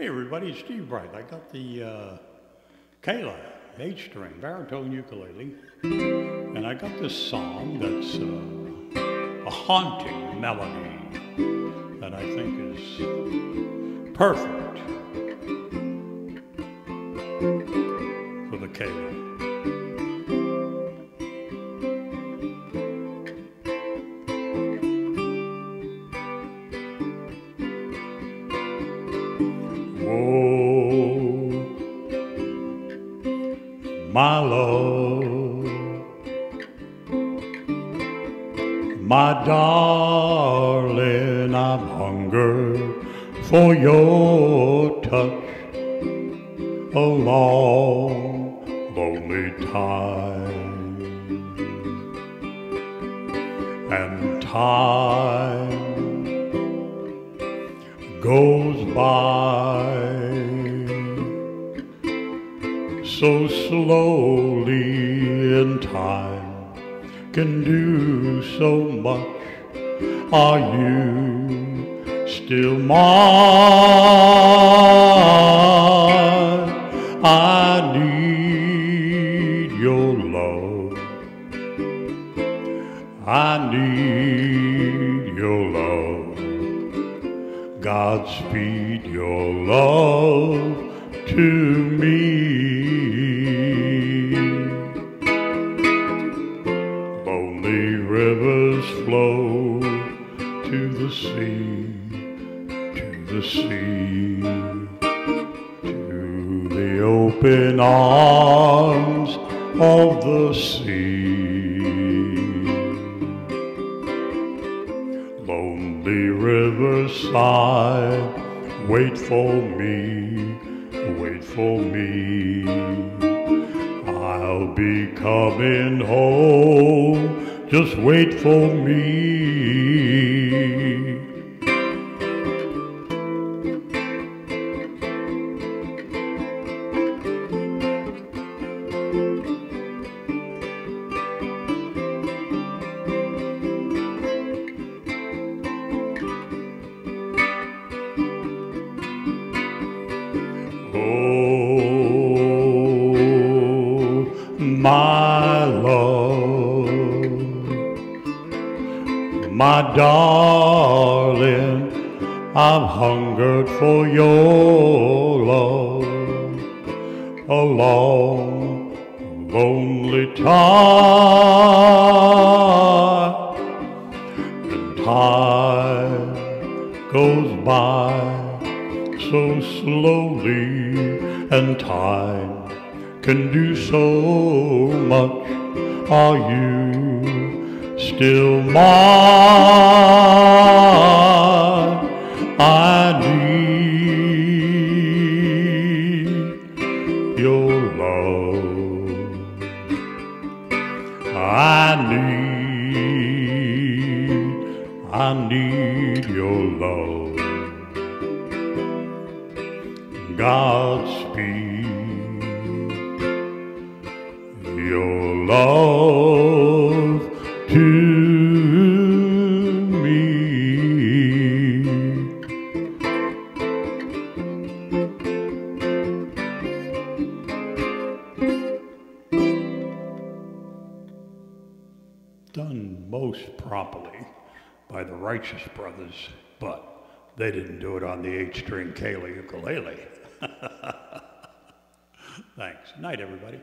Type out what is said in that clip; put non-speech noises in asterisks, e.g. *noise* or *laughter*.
Hey everybody, it's Steve Bright. I got the uh, Kala H string baritone ukulele, and I got this song that's uh, a haunting melody that I think is perfect My love, my darling, I've hungered for your touch. A long, lonely time, and time goes by. So slowly in time can do so much. Are you still mine? I need your love. I need your love Godspeed your love to me. Lonely rivers flow to the sea, to the sea, to the open arms of the sea. Lonely riverside, wait for me, wait for me. I'll be coming home, just wait for me. My love, my darling, I've hungered for your love. A long, lonely time, and time goes by so slowly, and time can do so much. Are you still mine? I need your love. I need, I need your love. Godspeed your love to me. Done most properly by the Righteous Brothers, but they didn't do it on the eight string Kala ukulele. *laughs* Thanks. Night, everybody.